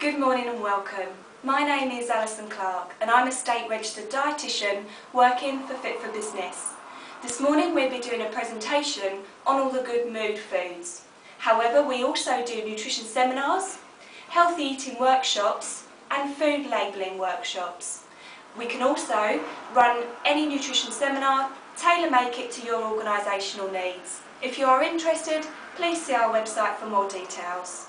Good morning and welcome. My name is Alison Clark and I'm a state registered dietitian working for Fit for Business. This morning we'll be doing a presentation on all the good mood foods. However, we also do nutrition seminars, healthy eating workshops and food labelling workshops. We can also run any nutrition seminar, tailor make it to your organisational needs. If you are interested, please see our website for more details.